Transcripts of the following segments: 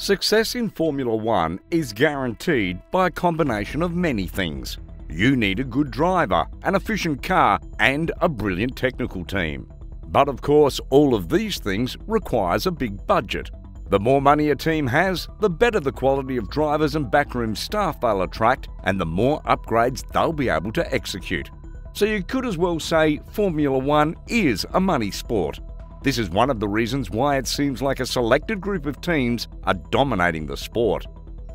Success in Formula One is guaranteed by a combination of many things. You need a good driver, an efficient car, and a brilliant technical team. But of course, all of these things requires a big budget. The more money a team has, the better the quality of drivers and backroom staff they'll attract, and the more upgrades they'll be able to execute. So you could as well say Formula One is a money sport. This is one of the reasons why it seems like a selected group of teams are dominating the sport.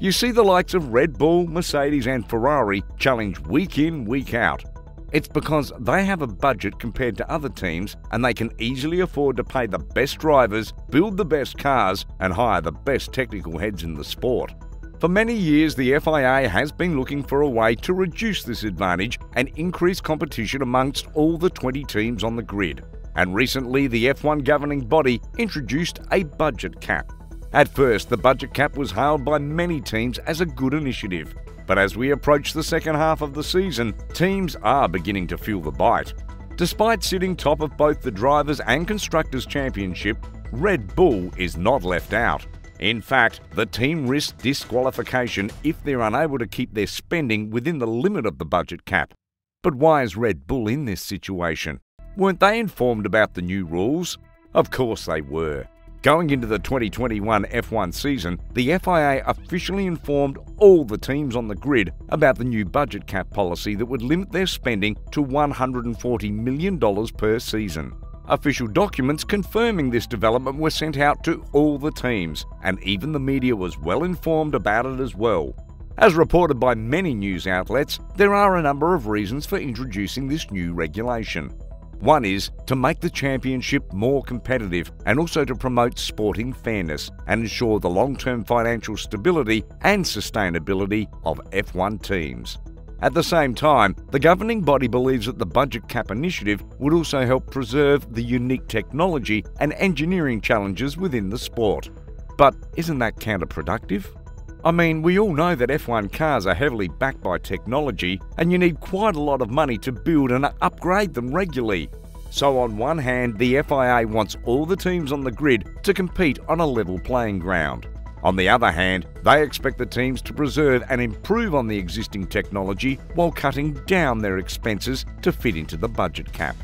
You see the likes of Red Bull, Mercedes, and Ferrari challenge week in, week out. It's because they have a budget compared to other teams and they can easily afford to pay the best drivers, build the best cars, and hire the best technical heads in the sport. For many years, the FIA has been looking for a way to reduce this advantage and increase competition amongst all the 20 teams on the grid and recently the F1 governing body introduced a budget cap. At first, the budget cap was hailed by many teams as a good initiative, but as we approach the second half of the season, teams are beginning to feel the bite. Despite sitting top of both the Drivers' and Constructors' Championship, Red Bull is not left out. In fact, the team risks disqualification if they're unable to keep their spending within the limit of the budget cap. But why is Red Bull in this situation? Weren't they informed about the new rules? Of course they were. Going into the 2021 F1 season, the FIA officially informed all the teams on the grid about the new budget cap policy that would limit their spending to $140 million per season. Official documents confirming this development were sent out to all the teams, and even the media was well informed about it as well. As reported by many news outlets, there are a number of reasons for introducing this new regulation. One is to make the championship more competitive and also to promote sporting fairness and ensure the long term financial stability and sustainability of F1 teams. At the same time, the governing body believes that the budget cap initiative would also help preserve the unique technology and engineering challenges within the sport. But isn't that counterproductive? I mean, we all know that F1 cars are heavily backed by technology, and you need quite a lot of money to build and upgrade them regularly. So, on one hand, the FIA wants all the teams on the grid to compete on a level playing ground. On the other hand, they expect the teams to preserve and improve on the existing technology while cutting down their expenses to fit into the budget cap.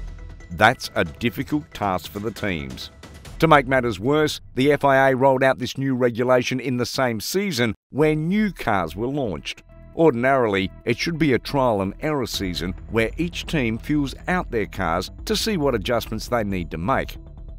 That's a difficult task for the teams. To make matters worse, the FIA rolled out this new regulation in the same season where new cars were launched. Ordinarily, it should be a trial and error season where each team feels out their cars to see what adjustments they need to make.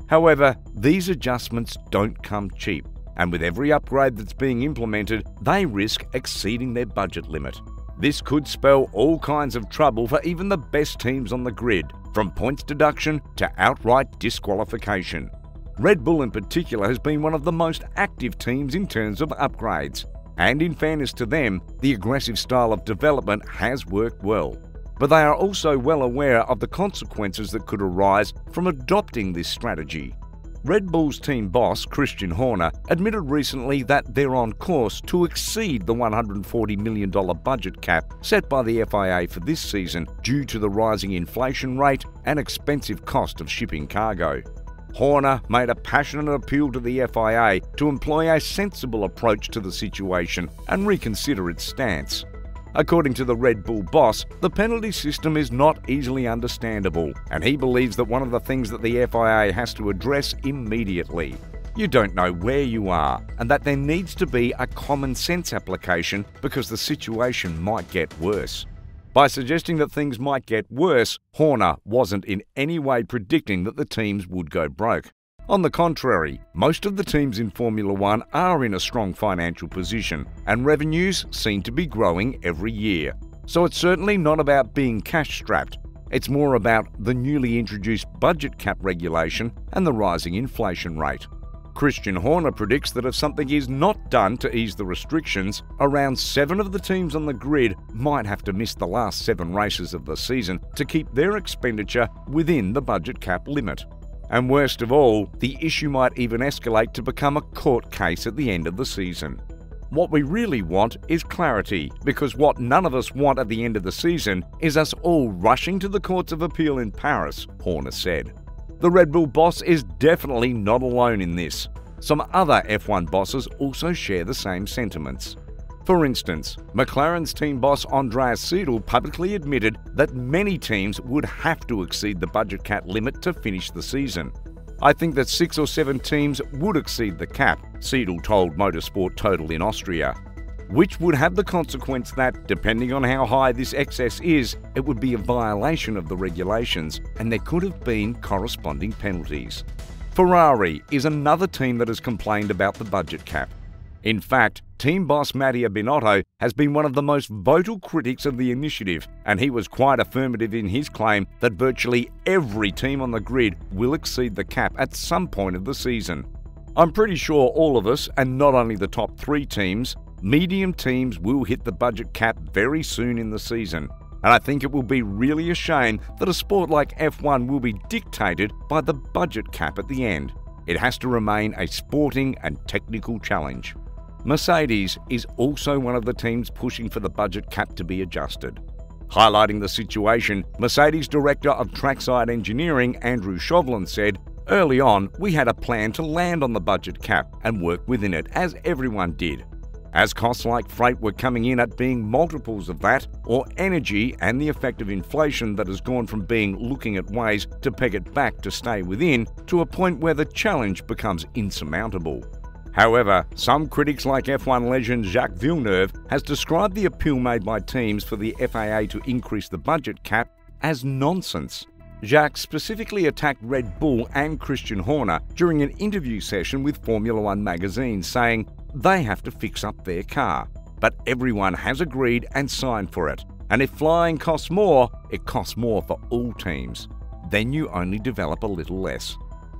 However, these adjustments don't come cheap, and with every upgrade that's being implemented, they risk exceeding their budget limit. This could spell all kinds of trouble for even the best teams on the grid, from points deduction to outright disqualification. Red Bull in particular has been one of the most active teams in terms of upgrades, and in fairness to them, the aggressive style of development has worked well. But they are also well aware of the consequences that could arise from adopting this strategy. Red Bull's team boss, Christian Horner, admitted recently that they're on course to exceed the $140 million budget cap set by the FIA for this season due to the rising inflation rate and expensive cost of shipping cargo. Horner made a passionate appeal to the FIA to employ a sensible approach to the situation and reconsider its stance. According to the Red Bull boss, the penalty system is not easily understandable, and he believes that one of the things that the FIA has to address immediately. You don't know where you are, and that there needs to be a common sense application because the situation might get worse. By suggesting that things might get worse, Horner wasn't in any way predicting that the teams would go broke. On the contrary, most of the teams in Formula One are in a strong financial position, and revenues seem to be growing every year. So it's certainly not about being cash strapped, it's more about the newly introduced budget cap regulation and the rising inflation rate. Christian Horner predicts that if something is not done to ease the restrictions, around seven of the teams on the grid might have to miss the last seven races of the season to keep their expenditure within the budget cap limit. And worst of all, the issue might even escalate to become a court case at the end of the season. What we really want is clarity, because what none of us want at the end of the season is us all rushing to the courts of appeal in Paris, Horner said. The Red Bull boss is definitely not alone in this. some other F1 bosses also share the same sentiments. For instance, McLaren's team boss Andreas Seidl publicly admitted that many teams would have to exceed the budget cap limit to finish the season. I think that six or seven teams would exceed the cap, Seidl told Motorsport Total in Austria, which would have the consequence that, depending on how high this excess is, it would be a violation of the regulations and there could have been corresponding penalties. Ferrari is another team that has complained about the budget cap. In fact, team boss Mattia Binotto has been one of the most vocal critics of the initiative, and he was quite affirmative in his claim that virtually every team on the grid will exceed the cap at some point of the season. I'm pretty sure all of us, and not only the top three teams, medium teams will hit the budget cap very soon in the season. And I think it will be really a shame that a sport like F1 will be dictated by the budget cap at the end. It has to remain a sporting and technical challenge. Mercedes is also one of the teams pushing for the budget cap to be adjusted. Highlighting the situation, Mercedes Director of Trackside Engineering Andrew Shovlin said, Early on, we had a plan to land on the budget cap and work within it, as everyone did. As costs like freight were coming in at being multiples of that, or energy and the effect of inflation that has gone from being looking at ways to peg it back to stay within to a point where the challenge becomes insurmountable. However, some critics like F1 legend Jacques Villeneuve has described the appeal made by teams for the FIA to increase the budget cap as nonsense. Jacques specifically attacked Red Bull and Christian Horner during an interview session with Formula One magazine, saying they have to fix up their car. But everyone has agreed and signed for it. And if flying costs more, it costs more for all teams. Then you only develop a little less.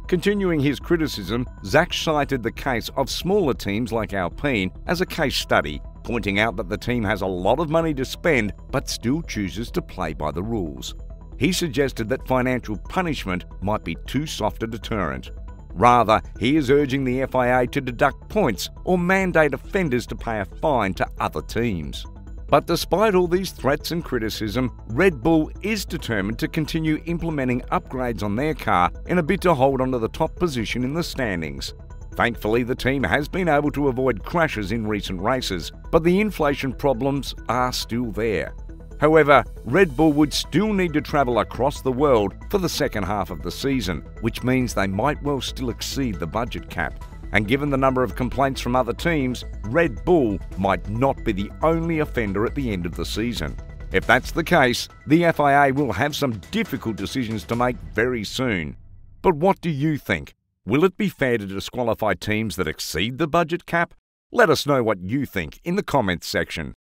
Continuing his criticism, Jacques cited the case of smaller teams like Alpine as a case study, pointing out that the team has a lot of money to spend but still chooses to play by the rules. He suggested that financial punishment might be too soft a deterrent. Rather, he is urging the FIA to deduct points or mandate offenders to pay a fine to other teams. But despite all these threats and criticism, Red Bull is determined to continue implementing upgrades on their car in a bid to hold onto the top position in the standings. Thankfully, the team has been able to avoid crashes in recent races, but the inflation problems are still there. However, Red Bull would still need to travel across the world for the second half of the season, which means they might well still exceed the budget cap. And given the number of complaints from other teams, Red Bull might not be the only offender at the end of the season. If that's the case, the FIA will have some difficult decisions to make very soon. But what do you think? Will it be fair to disqualify teams that exceed the budget cap? Let us know what you think in the comments section.